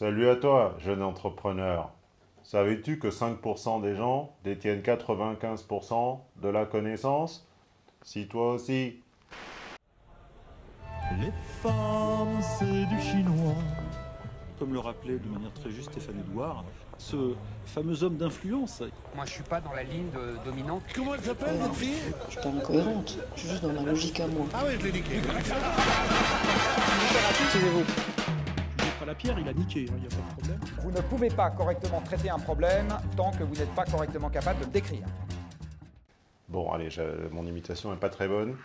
Salut à toi, jeune entrepreneur. Savais-tu que 5% des gens détiennent 95% de la connaissance? Si toi aussi. Les femmes, c'est du chinois. Comme le rappelait de manière très juste Stéphane Edouard, ce fameux homme d'influence. Moi, je suis pas dans la ligne de- dominante. Comment elle s'appelle, cette fille? Je suis pas incohérente, je suis juste dans ma logique à moi. Ah ouais, je l'ai niqué. La pierre, il a niqué, il n'y a pas de problème. Vous ne pouvez pas correctement traiter un problème tant que vous n'êtes pas correctement capable de le décrire. Bon, allez, mon imitation n'est pas très bonne.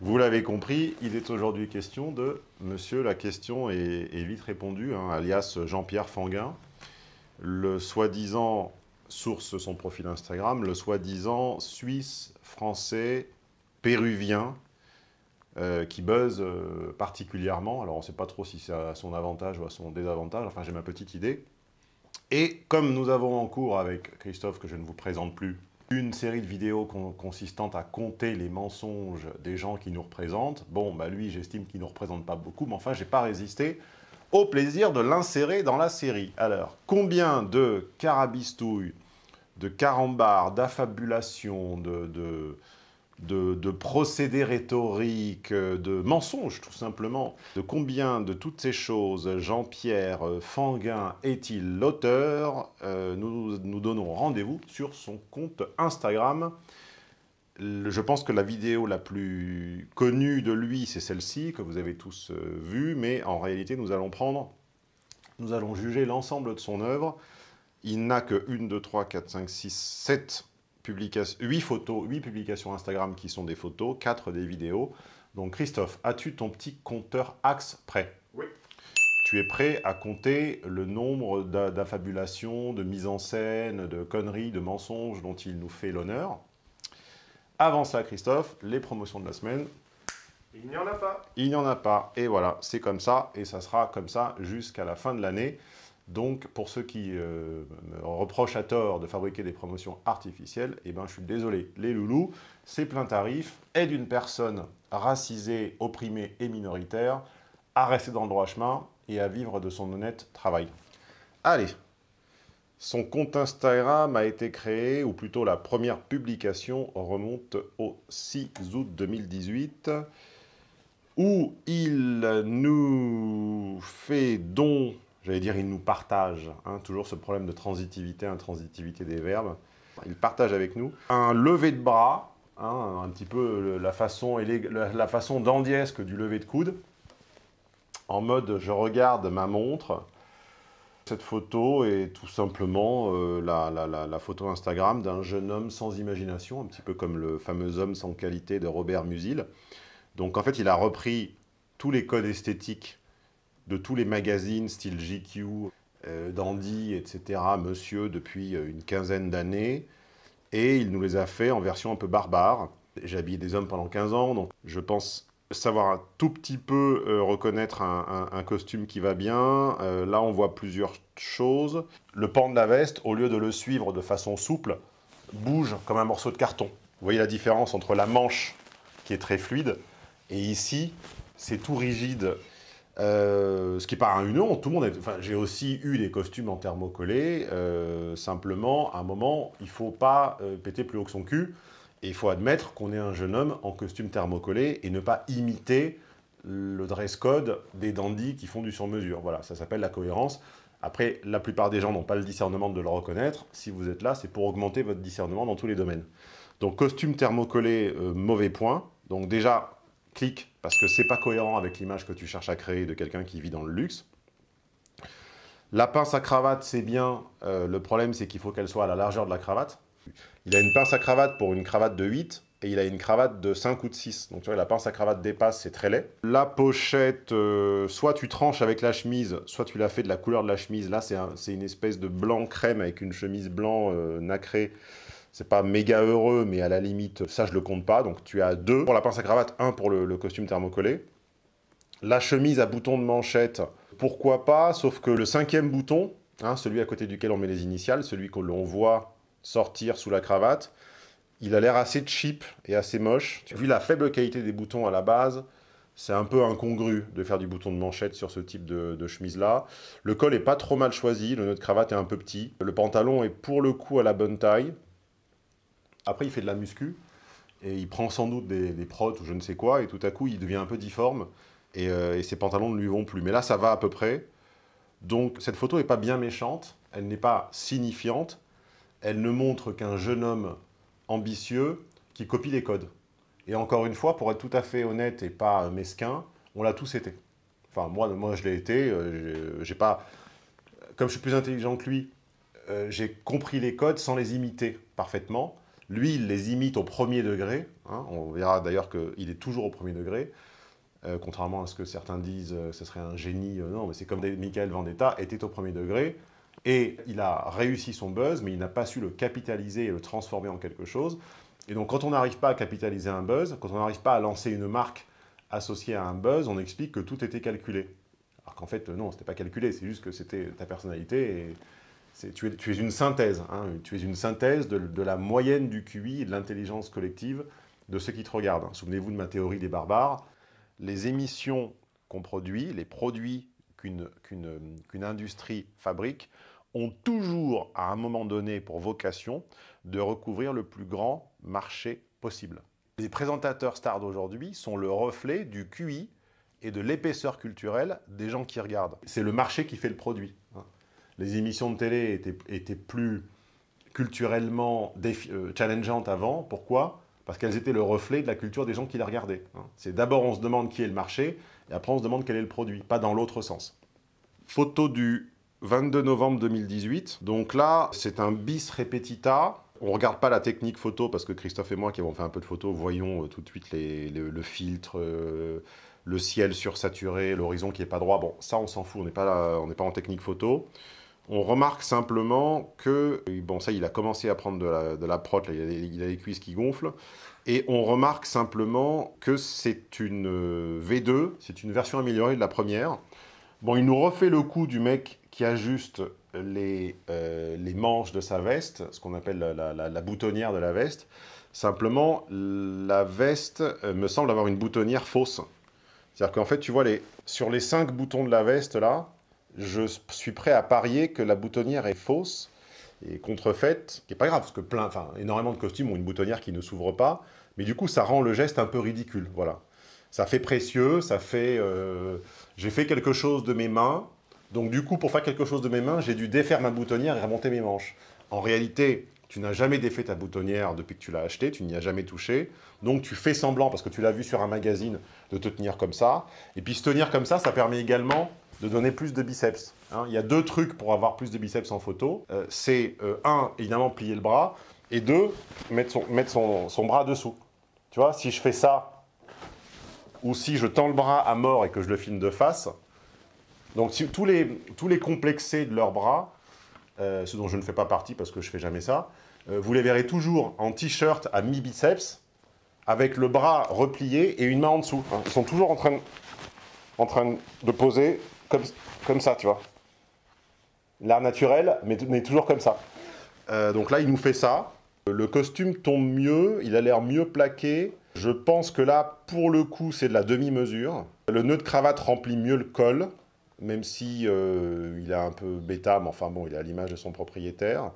Vous l'avez compris, il est aujourd'hui question de Monsieur, la question est, est vite répondue, hein, alias Jean-Pierre Fanguin, le soi-disant, source son profil Instagram, le soi-disant Suisse, Français, Péruvien, euh, qui buzz euh, particulièrement. Alors, on ne sait pas trop si c'est à son avantage ou à son désavantage, enfin, j'ai ma petite idée. Et comme nous avons en cours avec Christophe, que je ne vous présente plus, une série de vidéos con- consistant à compter les mensonges des gens qui nous représentent. Bon, bah lui, j'estime qu'il ne nous représente pas beaucoup, mais enfin, j'ai pas résisté au plaisir de l'insérer dans la série. Alors, combien de carabistouilles, de carambars, d'affabulations, de, de, procédés rhétoriques, euh, de mensonges, tout simplement, de combien de toutes ces choses Jean-Pierre euh, Fanguin est-il l'auteur Euh, Nous nous donnons rendez-vous sur son compte Instagram. Je pense que la vidéo la plus connue de lui, c'est celle-ci, que vous avez tous vue, mais en réalité, nous allons prendre, nous allons juger l'ensemble de son œuvre. Il n'a que 1, 2, 3, 4, 5, 6, 7 publications, 8 photos, 8 publications Instagram qui sont des photos, 4 des vidéos. Donc Christophe, as-tu ton petit compteur Axe prêt? Oui. Tu es prêt à compter le nombre d'a- d'affabulations, de mises en scène, de conneries, de mensonges dont il nous fait l'honneur? Avant ça, Christophe, les promotions de la semaine, Il n'y en a pas. il n'y en a pas. Et voilà, c'est comme ça, et ça sera comme ça jusqu'à la fin de l'année. Donc, pour ceux qui euh, me reprochent à tort de fabriquer des promotions artificielles, eh ben, je suis désolé. Les loulous, c'est plein tarif, aide une personne racisée, opprimée et minoritaire à rester dans le droit chemin et à vivre de son honnête travail. Allez, son compte Instagram a été créé, ou plutôt la première publication remonte au 6 août 2018 où il nous fait don, j'allais dire il nous partage, hein, toujours ce problème de transitivité, intransitivité des verbes. Il partage avec nous un lever de bras, hein, un petit peu la façon, la, façon dandiesque du lever de coude, en mode je regarde ma montre. Cette photo est tout simplement euh, la- la photo Instagram d'un jeune homme sans imagination, un petit peu comme le fameux homme sans qualité de Robert Musil. Donc en fait, il a repris tous les codes esthétiques de tous les magazines, style GQ, euh, Dandy, etc., Monsieur, depuis euh, une quinzaine d'années. Et il nous les a fait en version un peu barbare. J'ai habillé des hommes pendant 15 ans, donc je pense savoir un tout petit peu euh, reconnaître un, costume qui va bien. Là, on voit plusieurs choses. Le pan de la veste, au lieu de le suivre de façon souple, bouge comme un morceau de carton. Vous voyez la différence entre la manche, qui est très fluide, et ici, c'est tout rigide. Euh, ce qui n'est pas une honte, tout le monde est- Enfin, j'ai aussi eu des costumes en thermocollé. euh, simplement, à un moment, il faut pas euh, péter plus haut que son cul. Et il faut admettre qu'on est un jeune homme en costume thermocollé et ne pas imiter le dress code des dandys qui font du sur-mesure. Voilà, ça s'appelle la cohérence. Après, la plupart des gens n'ont pas le discernement de le reconnaître. Si vous êtes là, c'est pour augmenter votre discernement dans tous les domaines. Donc, costume thermocollé, euh, mauvais point. Donc, déjà, clique, parce que c'est pas cohérent avec l'image que tu cherches à créer de quelqu'un qui vit dans le luxe. La pince à cravate, c'est bien. Euh, le problème, c'est qu'il faut qu'elle soit à la largeur de la cravate. Il a une pince à cravate pour une cravate de 8 et il a une cravate de 5 ou de 6. Donc tu vois, la pince à cravate dépasse, c'est très laid. La pochette, euh, soit tu tranches avec la chemise, soit tu la fais de la couleur de la chemise. Là, c'est un- c'est une espèce de blanc crème avec une chemise blanc euh, nacrée. C'est pas méga heureux, mais à la limite, ça je le compte pas. Donc tu as deux pour la pince à cravate, un pour le, costume thermocollé. La chemise à bouton de manchette, pourquoi pas, sauf que le cinquième bouton, hein, celui à côté duquel on met les initiales, celui que l'on voit sortir sous la cravate, il a l'air assez cheap et assez moche. Vu la faible qualité des boutons à la base, c'est un peu incongru de faire du bouton de manchette sur ce type de, de chemise-là. Le col est pas trop mal choisi, le nœud de cravate est un peu petit. Le pantalon est pour le coup à la bonne taille. Après, il fait de la muscu et il prend sans doute des, des protes ou je ne sais quoi et tout à coup, il devient un peu difforme et, euh, et ses pantalons ne lui vont plus. Mais là, ça va à peu près. Donc, cette photo n'est pas bien méchante, elle n'est pas signifiante, elle ne montre qu'un jeune homme ambitieux qui copie les codes. Et encore une fois, pour être tout à fait honnête et pas mesquin, on l'a tous été. Enfin, moi, moi je l'ai été. euh, j'ai pas, comme je suis plus intelligent que lui, euh, j'ai compris les codes sans les imiter parfaitement. Lui, il les imite au premier degré. hein. On verra d'ailleurs qu'il est toujours au premier degré. Euh, contrairement à ce que certains disent, euh, ce serait un génie. Euh, non, mais c'est comme Michael Vendetta était au premier degré. Et il a réussi son buzz, mais il n'a pas su le capitaliser et le transformer en quelque chose. Et donc, quand on n'arrive pas à capitaliser un buzz, quand on n'arrive pas à lancer une marque associée à un buzz, on explique que tout était calculé. Alors qu'en fait, non, c'était pas calculé, c'est juste que c'était ta personnalité et tu, es, une synthèse. hein, tu es une synthèse de, la moyenne du QI et de l'intelligence collective de ceux qui te regardent. Souvenez-vous de ma théorie des barbares. Les émissions qu'on produit, les produits qu'une industrie fabrique, ont toujours, à un moment donné, pour vocation de recouvrir le plus grand marché possible. Les présentateurs stars d'aujourd'hui sont le reflet du QI et de l'épaisseur culturelle des gens qui regardent. C'est le marché qui fait le produit. Les émissions de télé étaient, plus culturellement euh, challengeantes avant. Pourquoi? Parce qu'elles étaient le reflet de la culture des gens qui les regardaient. hein. C'est d'abord on se demande qui est le marché, et après on se demande quel est le produit, pas dans l'autre sens. Photo du 22 novembre 2018. Donc là, c'est un bis repetita. On ne regarde pas la technique photo parce que Christophe et moi qui avons fait un peu de photos, voyons euh, tout de suite le, filtre, euh, le ciel sursaturé, l'horizon qui n'est pas droit. Bon, ça on s'en fout, on n'est pas, là- on n'est pas en technique photo. On remarque simplement que, bon ça il a commencé à prendre de la, de la prot, il, a, a les cuisses qui gonflent, et on remarque simplement que c'est une euh, V2, c'est une version améliorée de la première. Bon, il nous refait le coup du mec qui ajuste les, euh, les manches de sa veste, ce qu'on appelle la- la boutonnière de la veste. Simplement, la veste euh, me semble avoir une boutonnière fausse. C'est-à-dire qu'en fait, tu vois, les, sur les cinq boutons de la veste, là, je suis prêt à parier que la boutonnière est fausse et contrefaite, qui n'est pas grave, parce que plein, enfin, énormément de costumes ont une boutonnière qui ne s'ouvre pas, mais du coup, ça rend le geste un peu ridicule, voilà. Ça fait précieux, ça fait... euh, j'ai fait quelque chose de mes mains, donc du coup, pour faire quelque chose de mes mains, j'ai dû défaire ma boutonnière et remonter mes manches. En réalité, tu n'as jamais défait ta boutonnière depuis que tu l'as achetée, tu n'y as jamais touché, donc tu fais semblant, parce que tu l'as vu sur un magazine, de te tenir comme ça. Et puis se tenir comme ça, ça permet également de donner plus de biceps. hein. Il y a deux trucs pour avoir plus de biceps en photo. Euh, c'est, euh, un, évidemment, plier le bras, et deux, mettre son, mettre son, son bras dessous. Tu vois, si je fais ça, ou si je tends le bras à mort et que je le filme de face, donc si- tous, les, tous les complexés de leurs bras, euh, ce dont je ne fais pas partie parce que je fais jamais ça, euh, vous les verrez toujours en t-shirt à mi-biceps, avec le bras replié et une main en dessous. hein. Ils sont toujours en train en train de poser comme, ça, tu vois. L'art naturel, mais, toujours comme ça. Euh, donc là, il nous fait ça. Le costume tombe mieux, il a l'air mieux plaqué. Je pense que là, pour le coup, c'est de la demi-mesure. Le nœud de cravate remplit mieux le col, même si euh, il est un peu bêta, mais enfin bon, il à l'image de son propriétaire.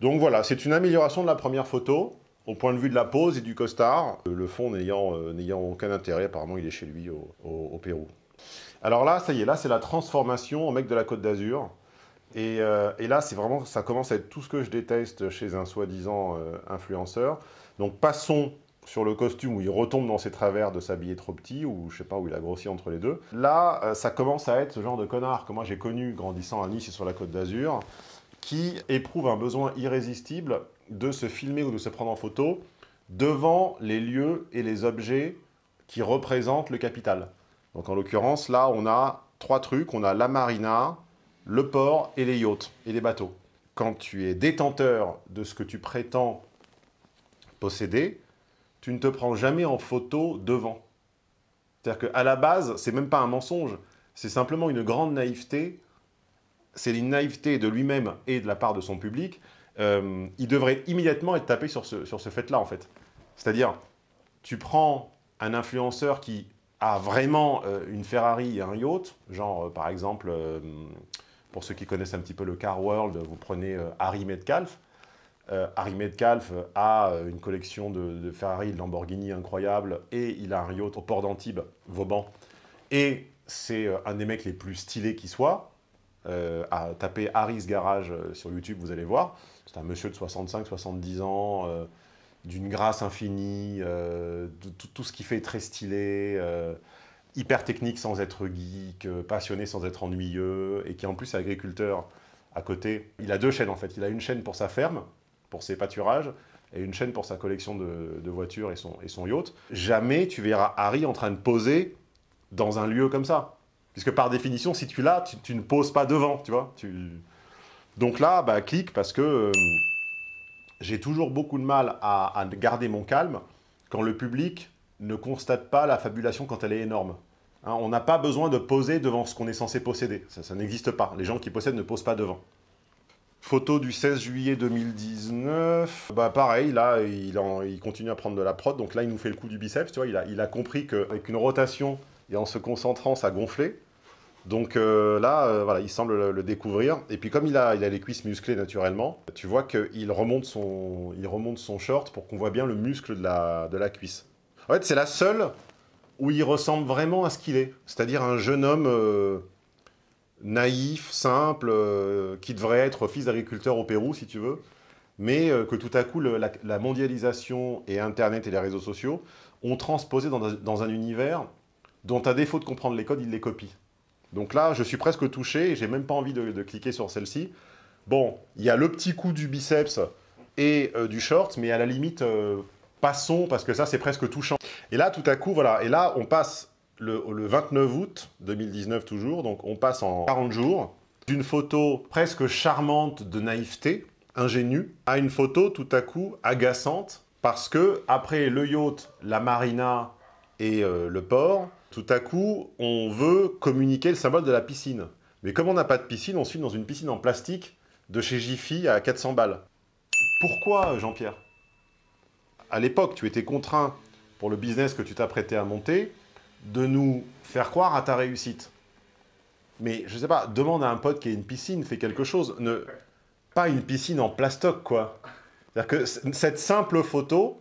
Donc voilà, c'est une amélioration de la première photo, au point de vue de la pose et du costard. Euh, Le fond n'ayant euh, n'ayant aucun intérêt, apparemment il est chez lui au Pérou. Alors là, ça y est, là c'est la transformation en mec de la Côte d'Azur. Et, euh, là, c'est vraiment, ça commence à être tout ce que je déteste chez un soi-disant euh, influenceur. Donc passons sur le costume où il retombe dans ses travers de s'habiller trop petit, ou je sais pas, où il a grossi entre les deux. Là, euh, ça commence à être ce genre de connard que moi j'ai connu grandissant à Nice et sur la Côte d'Azur, qui éprouve un besoin irrésistible de se filmer ou de se prendre en photo devant les lieux et les objets qui représentent le capital. Donc en l'occurrence, là, on a trois trucs. On a la marina, le port et les yachts et les bateaux. Quand tu es détenteur de ce que tu prétends posséder, tu ne te prends jamais en photo devant. C'est-à-dire qu'à la base, c'est même pas un mensonge, c'est simplement une grande naïveté. C'est une naïveté de lui-même et de la part de son public. Euh, il devrait immédiatement être tapé sur ce, sur ce fait-là, en fait. C'est-à-dire, tu prends un influenceur qui a vraiment euh, une Ferrari et un yacht, genre euh, par exemple, euh, pour ceux qui connaissent un petit peu le car world, vous prenez Harry Metcalf. Harry Metcalf a une collection de, Ferrari, de Lamborghini incroyable, et il a un yacht au port d'Antibes, Vauban. Et c'est un des mecs les plus stylés qui soit. À taper Harry's Garage sur YouTube, vous allez voir. C'est un monsieur de 65-70 ans, d'une grâce infinie, euh, de tout, ce qu'il fait très stylé, euh, hyper technique sans être geek, euh, passionné sans être ennuyeux, et qui en plus est agriculteur à côté. Il a deux chaînes en fait. Il a une chaîne pour sa ferme, pour ses pâturages, et une chaîne pour sa collection de, voitures et son, yacht. Jamais tu verras Harry en train de poser dans un lieu comme ça. Puisque par définition, si tu l'as, tu, tu ne poses pas devant, tu vois. Tu... Donc là, bah, clique parce que j'ai toujours beaucoup de mal à, garder mon calme quand le public ne constate pas la fabulation quand elle est énorme. Hein, on n'a pas besoin de poser devant ce qu'on est censé posséder. Ça, n'existe pas. Les gens qui possèdent ne posent pas devant. Photo du 16 juillet 2019. Bah pareil, là, il, continue à prendre de la prod. Donc là, il nous fait le coup du biceps. Tu vois, il a compris qu'avec une rotation et en se concentrant, ça gonflait. Donc euh, là, euh, voilà, il semble le, découvrir. Et puis comme il a, les cuisses musclées naturellement, tu vois qu'il remonte son, il remonte son short pour qu'on voit bien le muscle de la, de la cuisse. En fait, c'est la seule où il ressemble vraiment à ce qu'il est. C'est-à-dire un jeune homme euh, naïf, simple, qui devrait être fils d'agriculteur au Pérou, si tu veux, mais que tout à coup, la, mondialisation et Internet et les réseaux sociaux ont transposé dans un univers dont, à défaut de comprendre les codes, il les copie. Donc là, je suis presque touché j'ai même pas envie de, de cliquer sur celle-ci. Bon, il y a le petit coup du biceps et euh, du short, mais à la limite, euh, passons parce que ça, c'est presque touchant. Et là, tout à coup, voilà. Et là, on passe le, le 29 août 2019 toujours, donc on passe en 40 jours d'une photo presque charmante de naïveté, ingénue, à une photo tout à coup agaçante parce que après le yacht, la marina et euh, le port, tout à coup, on veut communiquer le symbole de la piscine. Mais comme on n'a pas de piscine, on se file dans une piscine en plastique de chez Jiffy à 400 balles. Pourquoi, Jean-Pierre? À l'époque, tu étais contraint, pour le business que tu t'apprêtais à monter, de nous faire croire à ta réussite. Mais je sais pas, demande à un pote qui a une piscine, fais quelque chose. Ne... Pas une piscine en plastoc, quoi. C'est-à-dire que cette simple photo,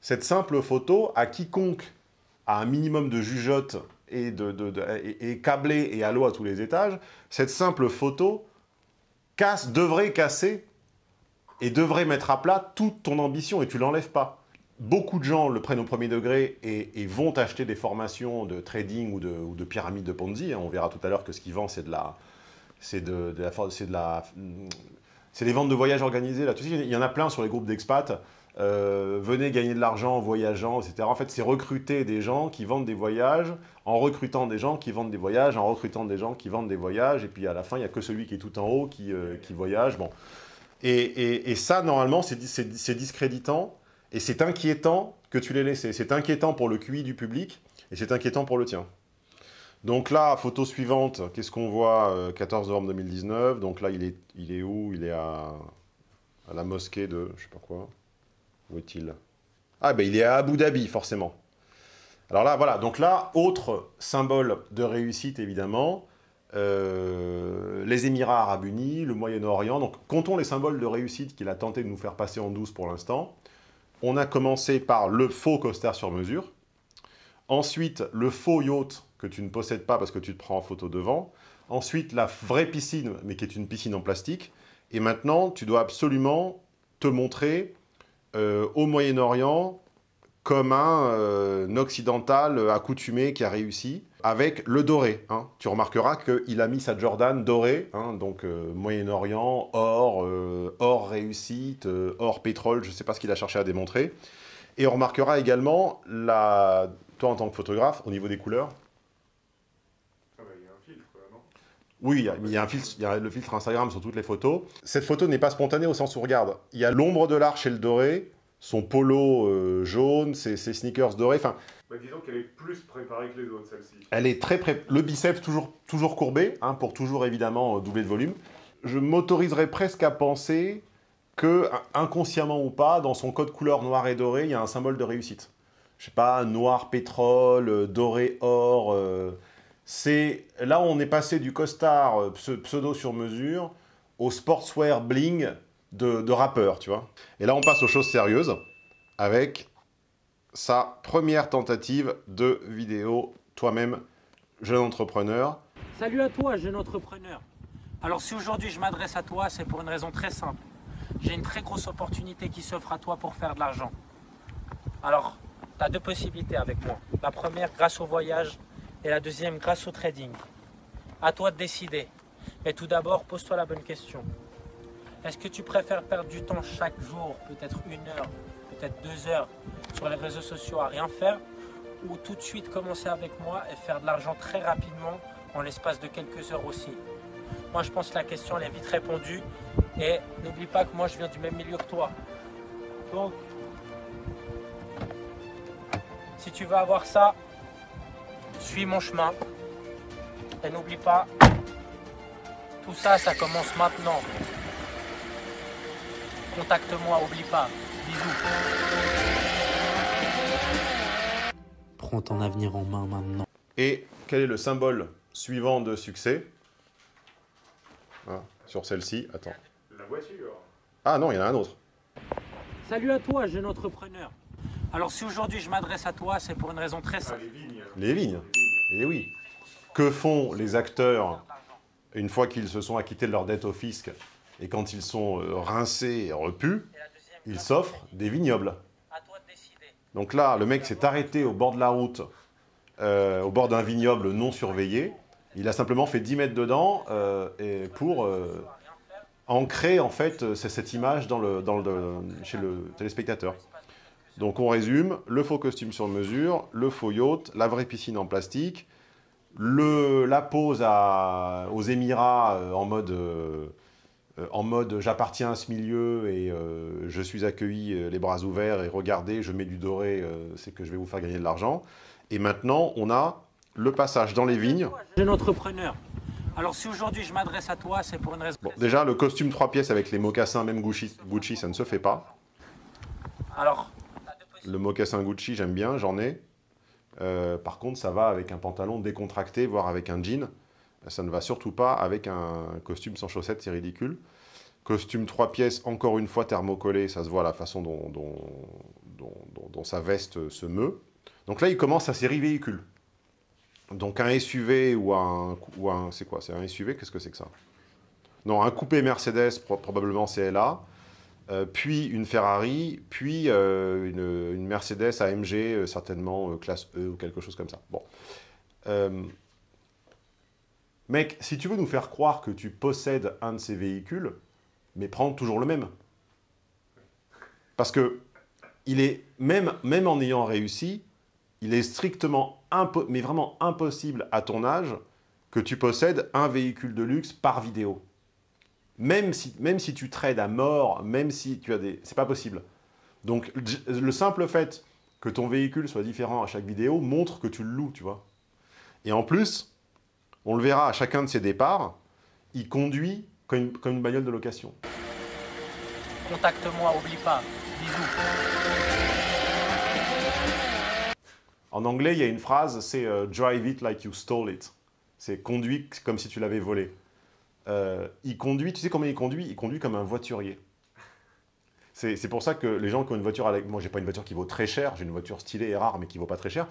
cette simple photo, à quiconque a un minimum de jugeote et, de, et, et câblé et à à tous les étages, cette simple photo casse, devrait casser et devrait mettre à plat toute ton ambition et tu l'enlèves pas. Beaucoup de gens le prennent au premier degré et, vont acheter des formations de trading ou de, de pyramide de Ponzi. hein. On verra tout à l'heure que ce qu'ils vendent, c'est de la, c'est de, la, c'est de la, c'est des ventes de voyages organisées. Là, tu sais, il y en a plein sur les groupes d'expats. Euh, venez gagner de l'argent en voyageant, etc. En fait, c'est recruter des gens qui vendent des voyages, en recrutant des gens qui vendent des voyages, en recrutant des gens qui vendent des voyages, et puis à la fin, il n'y a que celui qui est tout en haut qui, euh, qui voyage. Bon. Et, et- ça, normalement, c'est dis- c'est c'est discréditant, et c'est inquiétant que tu l'aies laissé. C'est inquiétant pour le QI du public, et c'est inquiétant pour le tien. Donc là, photo suivante, qu'est-ce qu'on voit euh, 14 novembre 2019. Donc là, il est, il est où? Il est à, à la mosquée de... je sais pas quoi. Où est-il Ah ben il est à Abu Dhabi, forcément. Alors là, voilà. Donc là, autre symbole de réussite, évidemment. euh, les Émirats Arabes Unis, le Moyen-Orient. Donc comptons les symboles de réussite qu'il a tenté de nous faire passer en douce pour l'instant. On a commencé par le faux costard sur mesure. Ensuite, le faux yacht que tu ne possèdes pas parce que tu te prends en photo devant. Ensuite, la vraie piscine, mais qui est une piscine en plastique. Et maintenant, tu dois absolument te montrer euh, au Moyen-Orient comme un, euh, occidental accoutumé qui a réussi avec le doré. hein. Tu remarqueras qu'il a mis sa Jordan dorée, hein, donc euh, Moyen-Orient, or, or réussite, or pétrole, je ne sais pas ce qu'il a cherché à démontrer. Et on remarquera également, la... toi en tant que photographe, au niveau des couleurs, Ah bah, il y a un filtre, quoi, non oui, il y a, il y a un filtre, il y a le filtre Instagram sur toutes les photos. Cette photo n'est pas spontanée au sens où, regarde, il y a l'ombre de l'arche et le doré, son polo euh, jaune, ses, ses sneakers dorés, enfin, Bah, disons qu'elle est plus préparée que les autres, celle-ci. elle est très pré... Le biceps toujours, toujours courbé, hein, pour toujours évidemment euh, doubler de volume. Je m'autoriserais presque à penser que, in- inconsciemment ou pas, dans son code couleur noir et doré, il y a un symbole de réussite. je sais pas, noir pétrole, euh, doré or. euh, c'est là on est passé du costard euh, pse- pseudo sur mesure au sportswear bling de, de rappeur, tu vois. Et là on passe aux choses sérieuses avec sa première tentative de vidéo toi-même jeune entrepreneur. Salut à toi, jeune entrepreneur. Alors si aujourd'hui je m'adresse à toi, c'est pour une raison très simple. J'ai une très grosse opportunité qui s'offre à toi pour faire de l'argent. Alors, tu as deux possibilités avec moi. La première grâce au voyage et la deuxième grâce au trading. À toi de décider. Mais tout d'abord, pose-toi la bonne question. Est-ce que tu préfères perdre du temps chaque jour, peut-être une heure, peut-être deux heures, sur les réseaux sociaux à rien faire, ou tout de suite commencer avec moi et faire de l'argent très rapidement en l'espace de quelques heures aussi? Moi, je pense que la question elle est vite répondue. Et n'oublie pas que moi, je viens du même milieu que toi. Donc, si tu veux avoir ça, suis mon chemin. Et n'oublie pas, tout ça, ça commence maintenant. Contacte-moi, oublie pas. Bisous. Prends ton avenir en main maintenant. Et quel est le symbole suivant de succès? Voilà, Sur celle-ci, attends. La voiture. Ah non, il y en a un autre. Salut à toi, jeune entrepreneur. Alors si aujourd'hui je m'adresse à toi, c'est pour une raison très Ah, simple. Les vignes. Eh oui. Que font les acteurs une fois qu'ils se sont acquittés de leur dette au fisc et quand ils sont euh, rincés et repus Et Ils s'offrent des vignobles. Donc là, le mec s'est arrêté au bord de la route, euh, au bord d'un vignoble non surveillé. Il a simplement fait 10 mètres dedans euh, et pour ancrer en fait cette image chez le téléspectateur. Donc on résume, le faux costume sur mesure, le faux yacht, la vraie piscine en plastique, le, la pose à- aux Émirats euh, en mode, euh, euh, en mode j'appartiens à ce milieu et euh, je suis accueilli les bras ouverts et regardez, je mets du doré, c'est que je vais vous faire gagner de l'argent. Et maintenant, on a le passage dans les vignes. Jeune entrepreneur. Alors si aujourd'hui je m'adresse à toi, c'est pour une raison. Bon, déjà, le costume trois pièces avec les mocassins, même Gucci, Gucci ça ne se fait pas. Alors, Le mocassin Gucci, j'aime bien, j'en ai. Euh, par contre, ça va avec un pantalon décontracté, voire avec un jean. Ça ne va surtout pas avec un costume sans chaussettes, c'est ridicule. Costume trois pièces, encore une fois thermocollé, ça se voit la façon dont, sa veste se meut. Donc là, il commence sa série véhicule. Donc un SUV ou un... Ou un c'est quoi C'est un SUV Qu'est-ce que c'est que ça? Non, un coupé Mercedes, pro- probablement CLA. Euh, puis une Ferrari, puis euh, une, Mercedes AMG, euh, certainement classe E ou quelque chose comme ça. Bon. Mec, si tu veux nous faire croire que tu possèdes un de ces véhicules, mais prends toujours le même. Parce que il est, même, même en ayant réussi, il est strictement, mais vraiment impossible à ton âge que tu possèdes un véhicule de luxe par vidéo. Même si, même si tu trades à mort, même si tu as des... C'est pas possible. Donc, le simple fait que ton véhicule soit différent à chaque vidéo montre que tu le loues, tu vois. Et en plus, on le verra à chacun de ses départs, il conduit comme une, comme une bagnole de location. contacte-moi, oublie pas. Bisous. En anglais, il y a une phrase, c'est euh, drive it like you stole it. C'est conduit comme si tu l'avais volé. Euh, il conduit, tu sais comment il conduit? Il conduit comme un voiturier. C'est pour ça que les gens qui ont une voiture, avec moi j'ai pas une voiture qui vaut très cher, j'ai une voiture stylée et rare mais qui vaut pas très cher,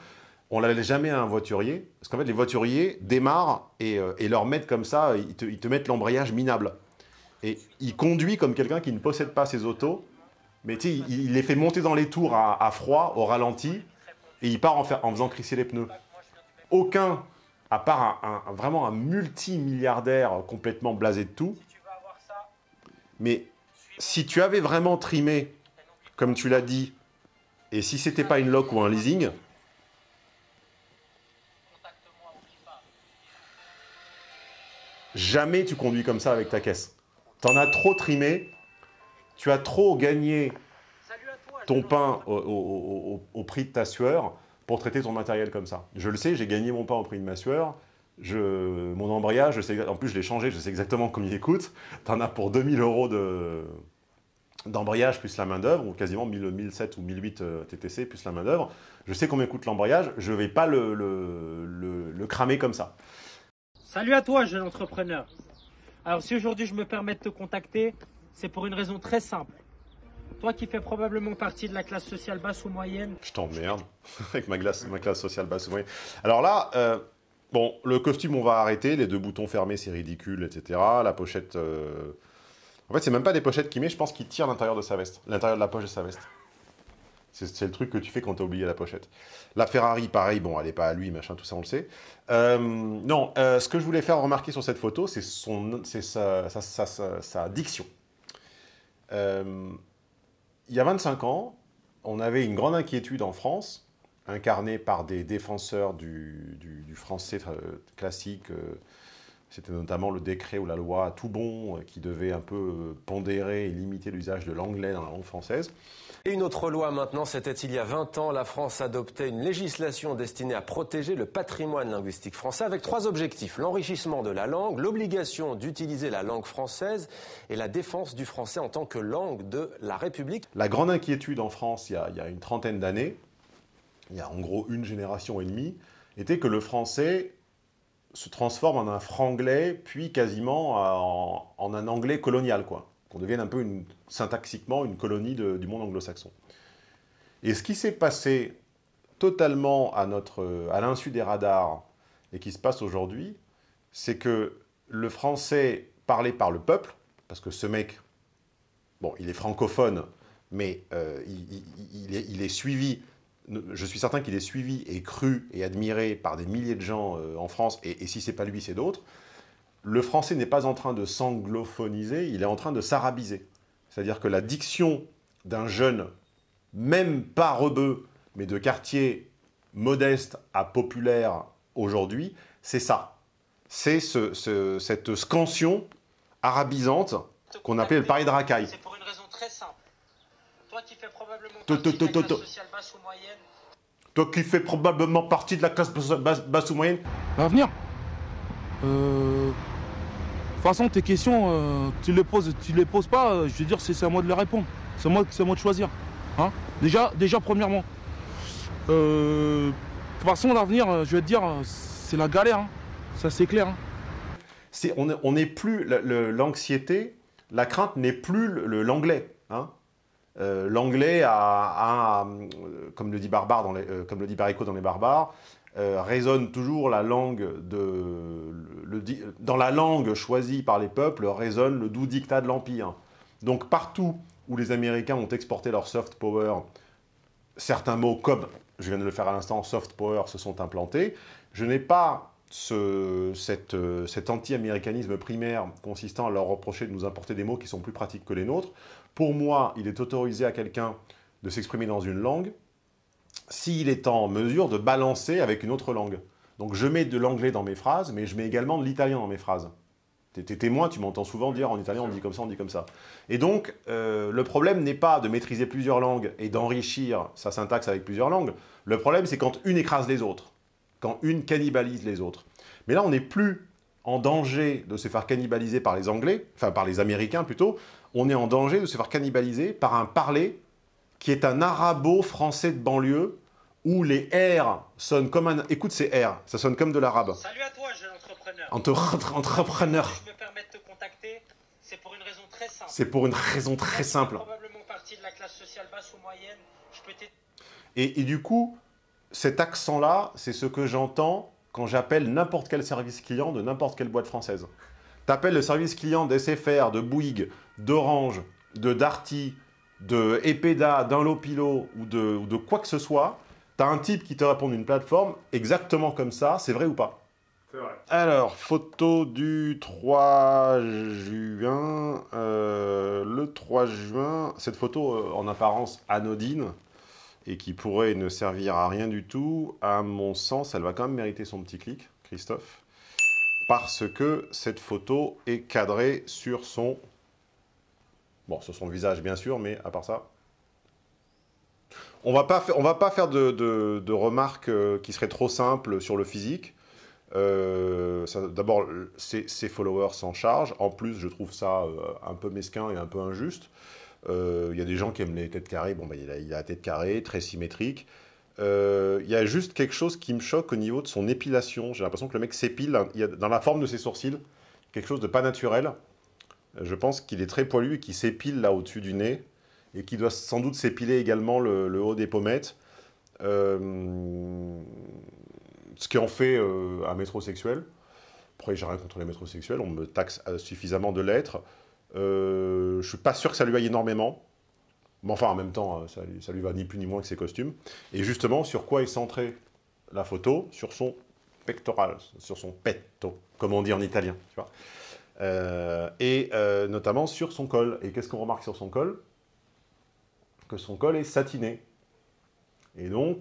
on la laisse jamais à un voiturier, parce qu'en fait les voituriers démarrent et, euh, leur mettent comme ça, ils te, mettent l'embrayage minable. Et il conduit comme quelqu'un qui ne possède pas ses autos, mais tu sais, il, les fait monter dans les tours à, froid, au ralenti, et il part en faisant crisser les pneus. Aucun, à part un, vraiment un multimilliardaire complètement blasé de tout, mais si tu avais vraiment trimé, comme tu l'as dit, et si c'était pas une loc ou un leasing, jamais tu conduis comme ça avec ta caisse. T'en as trop trimé, tu as trop gagné ton pain au prix de ta sueur pour traiter ton matériel comme ça. Je le sais, j'ai gagné mon pain au prix de ma sueur. Je, mon embrayage, je sais, en plus je l'ai changé, je sais exactement combien il coûte. T'en as pour 2000 euros de, d'embrayage plus la main-d'œuvre, ou quasiment 1000, 1007 ou 1008 euh, TTC plus la main-d'œuvre. Je sais combien coûte l'embrayage, je ne vais pas le, le- le- le cramer comme ça. Salut à toi, jeune entrepreneur. Alors si aujourd'hui je me permets de te contacter, c'est pour une raison très simple. Toi qui fais probablement partie de la classe sociale basse ou moyenne, Je t'emmerde avec ma, glace, ma classe sociale basse. oui. Alors là, euh, bon, le costume, on va arrêter. Les deux boutons fermés, c'est ridicule, etc. La pochette. euh, En fait, c'est même pas des pochettes qu'il met, je pense qu'il tire l'intérieur de sa veste, l'intérieur de la poche de sa veste. C'est le truc que tu fais quand t'as oublié la pochette. La Ferrari, pareil, bon, elle n'est pas à lui, machin, tout ça, on le sait. Euh, non, ce que je voulais faire remarquer sur cette photo, c'est sa- sa- sa- sa diction. Euh, il y a 25 ans, on avait une grande inquiétude en France, incarnée par des défenseurs du, français classique. euh, C'était notamment le décret ou la loi tout bon euh, qui devait un peu euh, pondérer et limiter l'usage de l'anglais dans la langue française. Et une autre loi maintenant, c'était il y a 20 ans, la France adoptait une législation destinée à protéger le patrimoine linguistique français avec trois objectifs. L'enrichissement de la langue, l'obligation d'utiliser la langue française et la défense du français en tant que langue de la République. La grande inquiétude en France, il y a, il y a une trentaine d'années, il y a en gros une génération et demie, était que le français se transforme en un franglais, puis quasiment en, un anglais colonial, quoi. Qu'on devienne un peu syntaxiquement une colonie du monde anglo-saxon. Et ce qui s'est passé totalement à, à l'insu des radars et qui se passe aujourd'hui, c'est que le français parlé par le peuple, parce que ce mec, bon, il est francophone, mais euh, il est suivi, je suis certain qu'il est suivi et cru et admiré par des milliers de gens euh, en France, et, et si c'est pas lui, c'est d'autres. Le français n'est pas en train de s'anglophoniser, il est en train de s'arabiser. C'est-à-dire que la diction d'un jeune, même pas rebeu, mais de quartier modeste à populaire aujourd'hui, c'est ça. C'est ce- ce- cette scansion arabisante qu'on appelait le pari de racaille. c'est pour une raison très simple. Toi qui fais probablement To- partie de la classe sociale basse ou moyenne, Toi qui fais probablement partie de la classe basse, basse ou moyenne, L'avenir euh... De toute façon, tes questions, euh, tu les poses, tu les poses pas, euh, je veux dire, c'est à moi de les répondre. C'est à moi, à moi de choisir. Hein déjà, déjà, premièrement. Euh... De toute façon, l'avenir, euh, je vais te dire, c'est la galère. hein. Ça, c'est clair. hein. on n'est plus l'anxiété, la crainte n'est plus l'anglais. hein. Euh, l'anglais a, euh, comme le dit Barbare dans les, euh, comme le dit Baricot dans les Barbares, résonne toujours la langue de le- dans la langue choisie par les peuples résonne le doux dictat de l'empire. Donc partout où les Américains ont exporté leur soft power, certains mots comme je viens de le faire à l'instant, soft power, se sont implantés. Je n'ai pas euh, cet anti-américanisme primaire consistant à leur reprocher de nous importer des mots qui sont plus pratiques que les nôtres. Pour moi, il est autorisé à quelqu'un de s'exprimer dans une langue s'il est en mesure de balancer avec une autre langue. Donc je mets de l'anglais dans mes phrases, mais je mets également de l'italien dans mes phrases. T'es témoin, tu m'entends souvent dire en italien, on dit comme ça, on dit comme ça. Et donc, euh, le problème n'est pas de maîtriser plusieurs langues et d'enrichir sa syntaxe avec plusieurs langues. Le problème, c'est quand une écrase les autres, quand une cannibalise les autres. Mais là, on n'est plus en danger de se faire cannibaliser par les Anglais, enfin par les Américains plutôt. On est en danger de se faire cannibaliser par un parler qui est un arabo-français de banlieue où les R sonnent comme un... Écoute ces R, ça sonne comme de l'arabe. Salut à toi, jeune entrepreneur. Entre- entrepreneur. Si je me permets de te contacter, c'est pour une raison très simple. C'est pour une raison très simple. probablement partie de la classe sociale basse ou moyenne, je peux et du coup, cet accent-là, c'est ce que j'entends quand j'appelle n'importe quel service client de n'importe quelle boîte française. T'appelles le service client d'SFR, de Bouygues, d'Orange, de Darty, de Epeda, d'Unlopilo ou de, ou de quoi que ce soit, t'as un type qui te répond d'une plateforme exactement comme ça, c'est vrai ou pas? C'est vrai. alors, photo du 3 juin. euh, le 3 juin, cette photo euh, en apparence anodine et qui pourrait ne servir à rien du tout, à mon sens, elle va quand même mériter son petit clic, Christophe, parce que cette photo est cadrée sur son... Bon, sur son visage bien sûr, mais à part ça... On on va pas faire de, de- remarques euh, qui seraient trop simples sur le physique. Euh, D'abord, ses, ses followers s'en chargent. En plus, je trouve ça euh, un peu mesquin et un peu injuste. Euh, Il y a des gens qui aiment les têtes carrées. Bon, bah, il, a, il la tête carrée, très symétrique. Euh, Il y a juste quelque chose qui me choque au niveau de son épilation. J'ai l'impression que le mec s'épile. A, dans la forme de ses sourcils, quelque chose de pas naturel. Euh, Je pense qu'il est très poilu et qu'il s'épile là au-dessus du nez. Et qu'il doit sans doute s'épiler également le, haut des pommettes. Ce qui en fait un métrosexuel. Après, j'ai rien contre les métrosexuels, on me taxe suffisamment de l'être. Euh, je suis pas sûr que ça lui aille énormément. Mais enfin, en même temps, euh, ça, lui- ça lui va ni plus ni moins que ses costumes. Et justement, sur quoi est centrée la photo? Sur son pectoral, sur son petto, comme on dit en italien. Tu vois Euh, et euh, notamment sur son col. Et qu'est-ce qu'on remarque sur son col? Que son col est satiné. Et donc,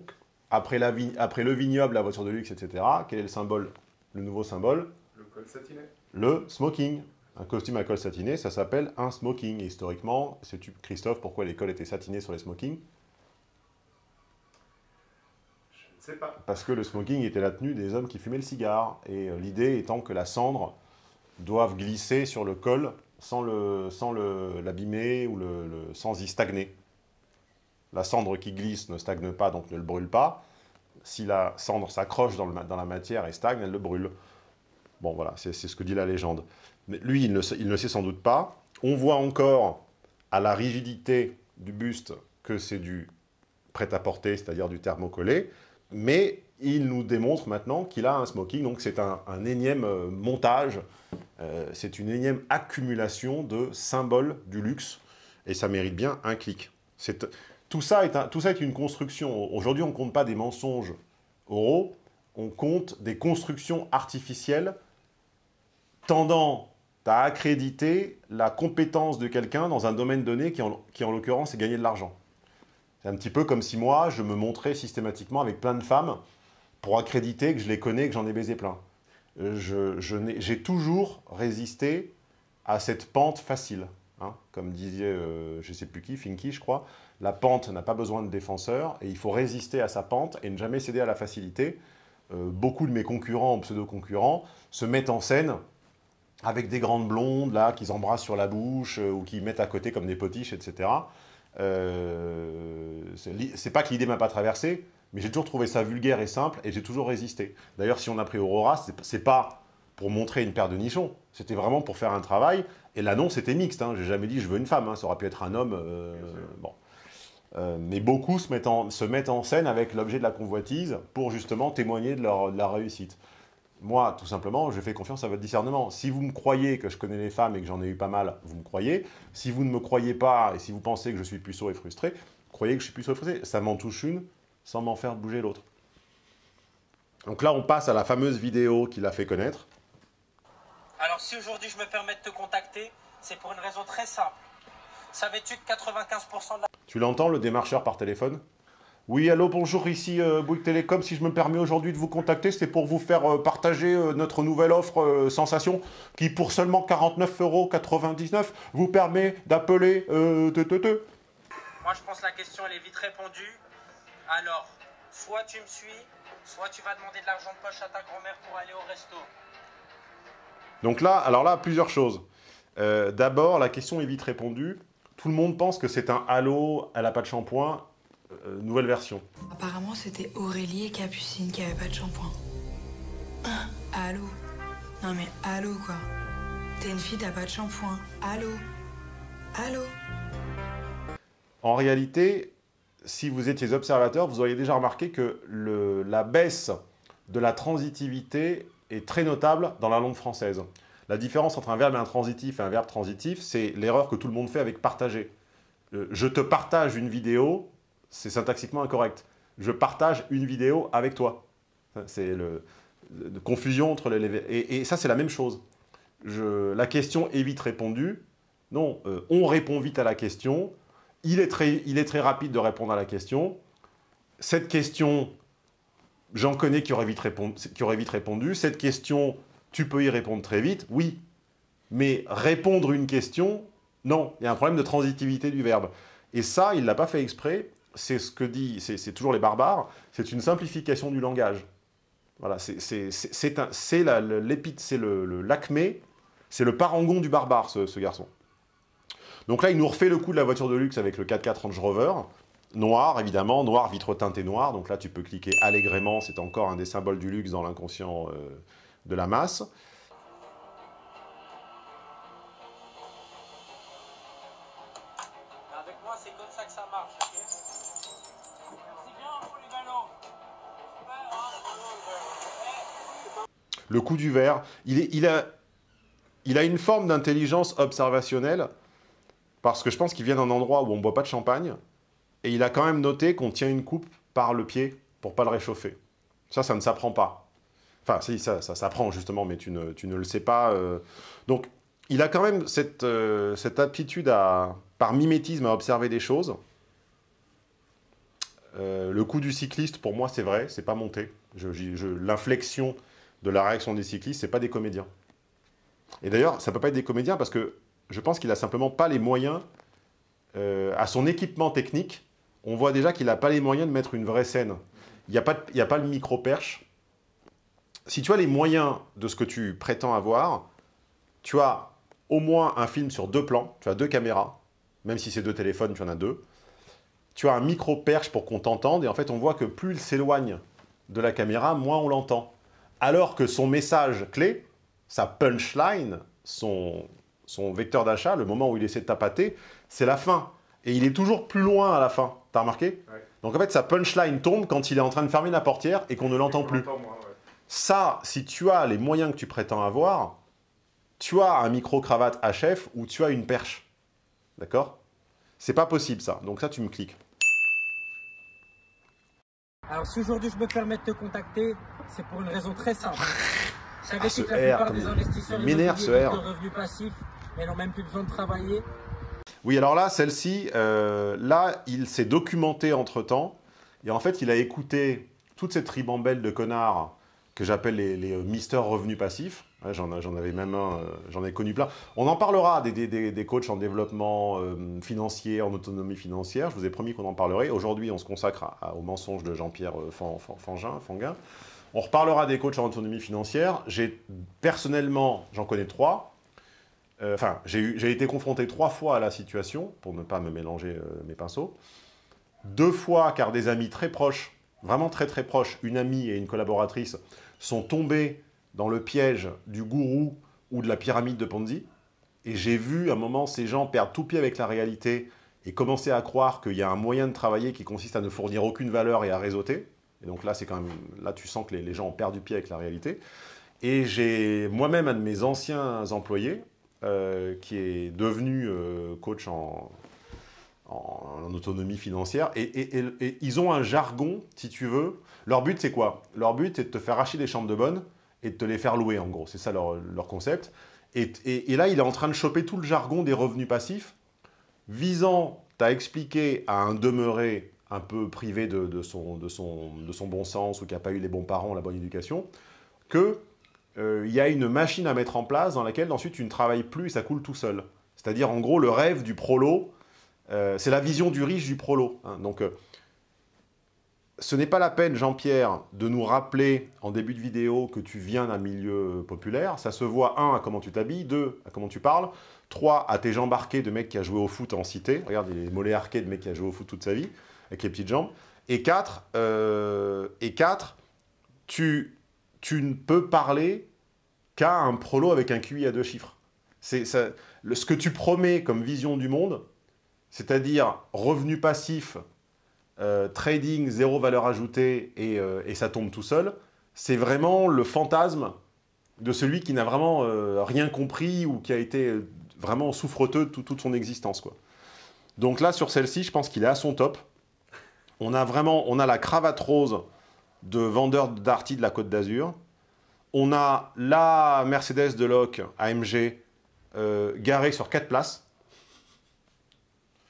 après, la après le vignoble, la voiture de luxe, etc., quel est le symbole, le nouveau symbole? Le col satiné. Le smoking. Un costume à col satiné, ça s'appelle un smoking. Et historiquement, sais-tu, Christophe, pourquoi les cols étaient satinés sur les smokings? Je ne sais pas. Parce que le smoking était la tenue des hommes qui fumaient le cigare. Et euh, l'idée étant que la cendre doive glisser sur le col sans le sans le- l'abîmer ou le, le- sans y stagner. La cendre qui glisse ne stagne pas, donc ne le brûle pas. Si la cendre s'accroche dans, la matière et stagne, elle le brûle. Bon, voilà, c'est c'est ce que dit la légende. Lui, il ne, sait- sans doute pas. On voit encore à la rigidité du buste que c'est du prêt-à-porter, c'est-à-dire du thermocollé. Mais il nous démontre maintenant qu'il a un smoking, donc c'est un, énième euh, montage, euh, c'est une énième accumulation de symboles du luxe, et ça mérite bien un clic. Tout ça, est tout ça est une construction. Aujourd'hui, on ne compte pas des mensonges oraux, on compte des constructions artificielles tendant à accréditer la compétence de quelqu'un dans un domaine donné qui, en, qui en l'occurrence, est gagner de l'argent. C'est un petit peu comme si moi, je me montrais systématiquement avec plein de femmes pour accréditer que je les connais, que j'en ai baisé plein. Euh, je- J'ai toujours résisté à cette pente facile. hein. Comme disait, euh, je ne sais plus qui, Finky, je crois, la pente n'a pas besoin de défenseur et il faut résister à sa pente et ne jamais céder à la facilité. Euh, beaucoup de mes concurrents, pseudo-concurrents, se mettent en scène avec des grandes blondes là qu'ils embrassent sur la bouche euh, ou qui mettent à côté comme des potiches, etc. Euh, c'est pas que l'idée m'a pas traversé, mais j'ai toujours trouvé ça vulgaire et simple et j'ai toujours résisté. D'ailleurs, si on a pris Aurora, c'est- c'est pas pour montrer une paire de nichons, c'était vraiment pour faire un travail. Et l'annonce était mixte. Hein. J'ai jamais dit je veux une femme. hein. Ça aurait pu être un homme. euh, bon. Euh, mais beaucoup se mettent, en, se mettent en scène avec l'objet de la convoitise pour justement témoigner de leur, de la réussite. Moi, tout simplement, je fais confiance à votre discernement. Si vous me croyez que je connais les femmes et que j'en ai eu pas mal, vous me croyez. Si vous ne me croyez pas et si vous pensez que je suis puceau et frustré, croyez que je suis puceau et frustré. Ça m'en touche une sans m'en faire bouger l'autre. Donc là, on passe à la fameuse vidéo qu'il a fait connaître. Alors si aujourd'hui je me permets de te contacter, c'est pour une raison très simple. Savais-tu que 95% de la... Tu l'entends, le démarcheur par téléphone? Oui, allô, bonjour, ici euh, Bouygues Télécom. Si je me permets aujourd'hui de vous contacter, c'est pour vous faire euh, partager euh, notre nouvelle offre euh, Sensation qui, pour seulement 49,99 euros, vous permet d'appeler... Te, te, te. Moi je pense que la question elle est vite répondue. Alors, soit tu me suis, soit tu vas demander de l'argent de poche à ta grand-mère pour aller au resto. Donc là, alors là, plusieurs choses. D'abord, la question est vite répondue. Tout le monde pense que c'est un Halo, elle n'a pas de shampoing, euh, nouvelle version. Apparemment, c'était Aurélie et Capucine qui avaient pas de shampoing. Ah, allô? Non mais allô quoi T'es une fille, t'as pas de shampoing. Allô? Allô? En réalité, si vous étiez observateur, vous auriez déjà remarqué que le- la baisse de la transitivité est très notable dans la langue française. La différence entre un verbe intransitif et un verbe transitif, c'est l'erreur que tout le monde fait avec partager. Euh, je te partage une vidéo, c'est syntaxiquement incorrect. Je partage une vidéo avec toi. C'est le, confusion entre les... Et, et ça, c'est la même chose. La question est vite répondue. Non, euh, on répond vite à la question. Il est, très, il est très rapide de répondre à la question. Cette question, j'en connais qui auraient, vite qui auraient vite répondu. Cette question, tu peux y répondre très vite, oui. Mais répondre une question, non. Il y a un problème de transitivité du verbe. Et ça, il ne l'a pas fait exprès. C'est ce que dit, c'est toujours les barbares, c'est une simplification du langage. Voilà, c'est- l'épite, c'est le, l'acmé, c'est le parangon du barbare, ce, ce garçon. Donc là, il nous refait le coup de la voiture de luxe avec le 4x4 Range Rover. Noir, évidemment, noir, vitre teintée noire. Donc là, tu peux cliquer allègrement. C'est encore un des symboles du luxe dans l'inconscient euh, de la masse. Le coup du verre, il, a, il a une forme d'intelligence observationnelle parce que je pense qu'il vient d'un endroit où on ne boit pas de champagne et il a quand même noté qu'on tient une coupe par le pied pour pas le réchauffer. Ça, ça ne s'apprend pas. Enfin, si, ça, s'apprend justement, mais tu ne, le sais pas. euh. Donc, il a quand même cette, euh, cette aptitude à, par mimétisme à observer des choses. Euh, le coup du cycliste, pour moi, c'est vrai, c'est pas monté. Je- L'inflexion de la réaction des cyclistes, c'est pas des comédiens. Et d'ailleurs, ça peut pas être des comédiens parce que je pense qu'il a simplement pas les moyens, euh, à son équipement technique, on voit déjà qu'il n'a pas les moyens de mettre une vraie scène. Il n'y a, pas de- a pas le micro-perche. Si tu as les moyens de ce que tu prétends avoir, tu as au moins un film sur deux plans, tu as deux caméras, même si c'est deux téléphones, tu en as deux. Tu as un micro-perche pour qu'on t'entende, et en fait, on voit que plus il s'éloigne de la caméra, moins on l'entend. Alors que son message clé, sa punchline, son, son vecteur d'achat, le moment où il essaie de tapater, c'est la fin. Et il est toujours plus loin à la fin. T'as remarqué Donc en fait, sa punchline tombe quand il est en train de fermer la portière et qu'on ne l'entend plus. Ça, si tu as les moyens que tu prétends avoir, tu as un micro-cravate HF ou tu as une perche. D'accord? C'est pas possible ça. Donc ça, tu me cliques. Alors si aujourd'hui je me permets de te contacter, c'est pour une raison très simple. Savais Ah, ce que la R, plupart des investisseurs immobiliers ce R. de revenus passifs et n'ont même plus besoin de travailler. Oui, alors là, celle-ci, euh, là, il s'est documenté entre-temps. Et en fait, il a écouté toute cette ribambelle de connards que j'appelle les, les euh, Mister Revenus Passifs. Ouais, j'en, avais même un, euh, j'en ai connu plein. On en parlera des, des- des- des coachs en développement euh, financier, en autonomie financière. Je vous ai promis qu'on en parlerait. Aujourd'hui, on se consacre à- à- au mensonge de Jean-Pierre Fan- Fan- Fangin. On reparlera des coachs en autonomie financière. J'ai personnellement, j'en connais trois. Euh, Enfin, j'ai été confronté trois fois à la situation, pour ne pas me mélanger euh, mes pinceaux. Deux fois, car des amis très proches, vraiment très très proches, une amie et une collaboratrice, sont tombés dans le piège du gourou ou de la pyramide de Ponzi. Et j'ai vu à un moment ces gens perdre tout pied avec la réalité et commencer à croire qu'il y a un moyen de travailler qui consiste à ne fournir aucune valeur et à réseauter. Et donc là, c'est quand même, là, tu sens que les, gens ont perdu pied avec la réalité. Et j'ai moi-même un de mes anciens employés euh, qui est devenu euh, coach en, autonomie financière. Et, et- ils ont un jargon, si tu veux. Leur but, c'est quoi? Leur but, c'est de te faire acheter des chambres de bonne et de te les faire louer, en gros. C'est ça leur, leur concept. Et là, il est en train de choper tout le jargon des revenus passifs, visant à expliquer à un demeuré un peu privé de, son, bon sens ou qui n'a pas eu les bons parents, la bonne éducation, que euh, il y a une machine à mettre en place dans laquelle ensuite tu ne travailles plus et ça coule tout seul. C'est-à-dire en gros le rêve du prolo, euh, c'est la vision du riche du prolo. hein. Donc euh, ce n'est pas la peine, Jean-Pierre, de nous rappeler en début de vidéo que tu viens d'un milieu populaire. Ça se voit, un, à comment tu t'habilles, deux, à comment tu parles, trois, à tes jambes arquées de mec qui a joué au foot en cité. Regarde, il est mollets arqués de mec qui a joué au foot toute sa vie, avec les petites jambes. Et quatre, euh, et quatre tu, tu ne peux parler qu'à un prolo avec un QI à deux chiffres. C'est ça- le- ce que tu promets comme vision du monde, c'est-à-dire revenu passif, euh, trading, zéro valeur ajoutée et, euh, et ça tombe tout seul, c'est vraiment le fantasme de celui qui n'a vraiment rien compris ou qui a été vraiment souffreteux de tout- toute son existence. Quoi. Donc là, sur celle-ci, je pense qu'il est à son top. On a vraiment on a la cravate rose de vendeur d'Arty de la Côte d'Azur. On a la Mercedes de Locke AMG euh, garée sur 4 places.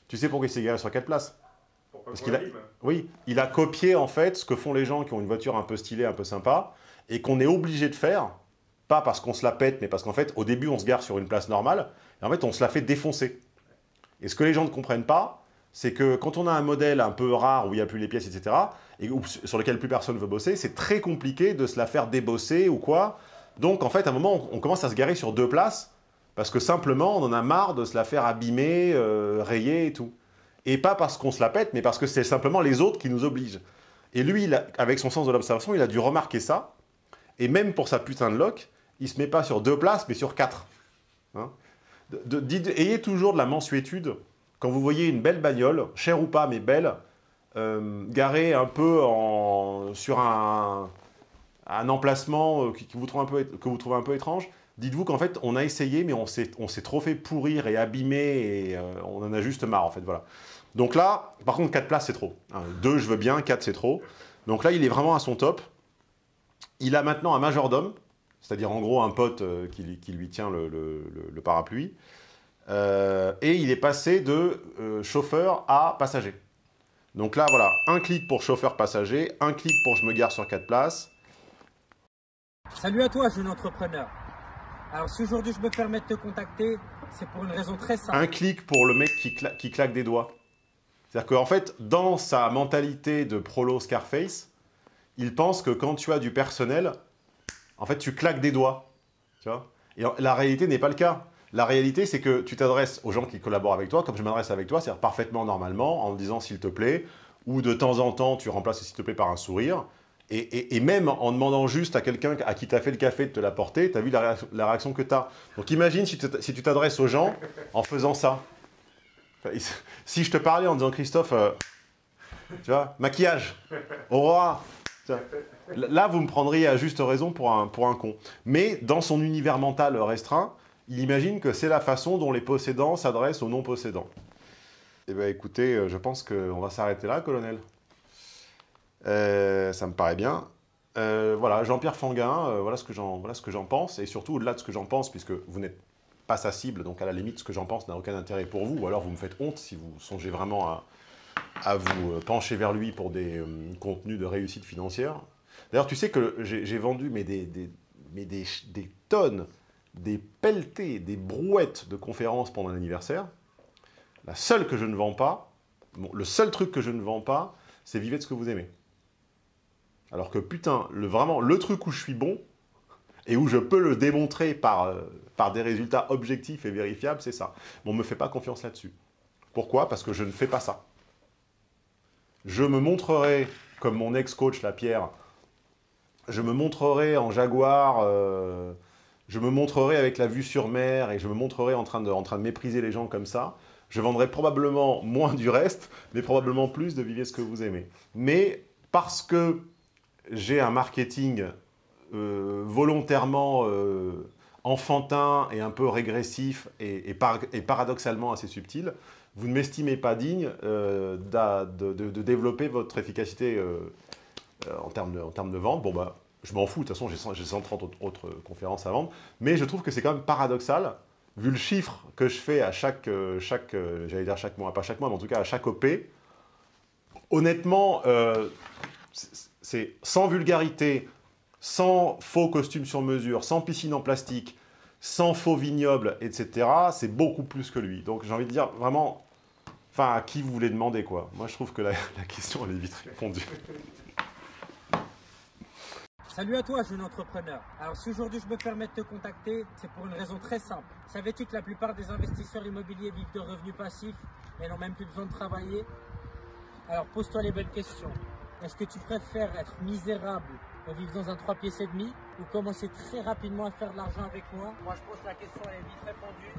Tu sais pourquoi il s'est garé sur 4 places? Pourquoi Parce qu'il a, oui, il a copié en fait ce que font les gens qui ont une voiture un peu stylée, un peu sympa, et qu'on est obligé de faire, pas parce qu'on se la pète, mais parce qu'en fait, au début, on se gare sur une place normale, et en fait, on se la fait défoncer. Et ce que les gens ne comprennent pas, c'est que quand on a un modèle un peu rare où il n'y a plus les pièces, etc., et sur lequel plus personne veut bosser, c'est très compliqué de se la faire débosser ou quoi. Donc, en fait, à un moment, on, commence à se garer sur deux places Parce que simplement, on en a marre de se la faire abîmer, euh, rayer et tout. Et pas parce qu'on se la pète, mais parce que c'est simplement les autres qui nous obligent. Et lui, avec son sens de l'observation, il a dû remarquer ça. Et même pour sa putain de loc, il se met pas sur deux places, mais sur quatre. Hein ayez toujours de la mensuétude quand vous voyez une belle bagnole, chère ou pas, mais belle, euh, garée un peu sur un, emplacement euh, que vous trouvez un peu étrange. Dites-vous qu'en fait, on a essayé, mais on s'est trop fait pourrir et abîmer, et euh, on en a juste marre, en fait, voilà. Donc là, par contre, 4 places, c'est trop. 2, je veux bien, 4, c'est trop. Donc là, il est vraiment à son top. Il a maintenant un majordome, c'est-à-dire en gros un pote qui, lui- tient le parapluie. Euh, et il est passé de euh, chauffeur à passager. Donc là, voilà, un clic pour chauffeur passager, un clic pour je me gare sur 4 places. Salut à toi, jeune entrepreneur. Alors, si aujourd'hui je me permets de te contacter, c'est pour une raison très simple. un clic pour le mec qui, cla- qui claque des doigts. C'est-à-dire qu'en fait, dans sa mentalité de prolo Scarface, il pense que quand tu as du personnel, en fait, tu claques des doigts. Tu vois? Et la réalité n'est pas le cas. La réalité, c'est que tu t'adresses aux gens qui collaborent avec toi, comme je m'adresse avec toi, c'est-à-dire parfaitement normalement, en disant s'il te plaît, ou de temps en temps, tu remplaces s'il te plaît par un sourire. Et, même en demandant juste à quelqu'un à qui tu as fait le café de te l'apporter, tu as vu la réaction, la réaction que tu as. Donc imagine si, tu- t'adresses aux gens en faisant ça. Si je te parlais en disant Christophe, euh, tu vois, maquillage, Aurora, là vous me prendriez à juste raison pour un, pour un con. Mais dans son univers mental restreint, il imagine que c'est la façon dont les possédants s'adressent aux non-possédants. Eh bien écoutez, euh, je pense qu'on va s'arrêter là, colonel. Euh, ça me paraît bien. Euh, voilà, Jean-Pierre Fanguin, voilà ce que j'en voilà pense, et surtout au-delà de ce que j'en pense, puisque vous n'êtes pas sa cible, donc à la limite, ce que j'en pense n'a aucun intérêt pour vous, ou alors vous me faites honte si vous songez vraiment à, à vous pencher vers lui pour des contenus de réussite financière. D'ailleurs, tu sais que j'ai vendu mais des, mais des tonnes, des pelletés, des brouettes de conférences pendant l'anniversaire. La seule que je ne vends pas, le seul truc que je ne vends pas, c'est vivez de ce que vous aimez. Alors que putain, le, vraiment, le truc où je suis bon, et où je peux le démontrer par, euh, par des résultats objectifs et vérifiables, c'est ça. On ne me fait pas confiance là-dessus. Pourquoi? Parce que je ne fais pas ça. Je me montrerai, comme mon ex-coach, la Pierre, je me montrerai en Jaguar, euh, je me montrerai avec la vue sur mer, et je me montrerai en train de, en train de mépriser les gens comme ça. Je vendrai probablement moins du reste, mais probablement plus de vivez ce que vous aimez. Mais parce que j'ai un marketing euh, volontairement euh, enfantin et un peu régressif et, et par- et paradoxalement assez subtil, vous ne m'estimez pas digne euh, de, de- développer votre efficacité en, termes de, en termes de vente. Bon, bah, je m'en fous, de toute façon, j'ai 100 j'ai 130 autres, conférences à vendre, mais je trouve que c'est quand même paradoxal, vu le chiffre que je fais à chaque, euh, chaque euh, j'allais dire chaque mois, pas chaque mois, mais en tout cas à chaque OP, honnêtement, euh, c'est- sans vulgarité, sans faux costumes sur mesure, sans piscine en plastique, sans faux vignoble, etc., c'est beaucoup plus que lui. Donc j'ai envie de dire vraiment, enfin, à qui vous voulez demander quoi Moi je trouve que la, la question elle est vite répondue. Salut à toi, jeune entrepreneur. Alors, si aujourd'hui je me permets de te contacter, c'est pour une raison très simple. Savais-tu que la plupart des investisseurs immobiliers vivent de revenus passifs et n'ont même plus besoin de travailler? Alors, pose-toi les bonnes questions. Est-ce que tu préfères être misérable et vivre dans un 3 pièces et demi ou commencer très rapidement à faire de l'argent avec moi? Moi, je que la question elle est vite répondue.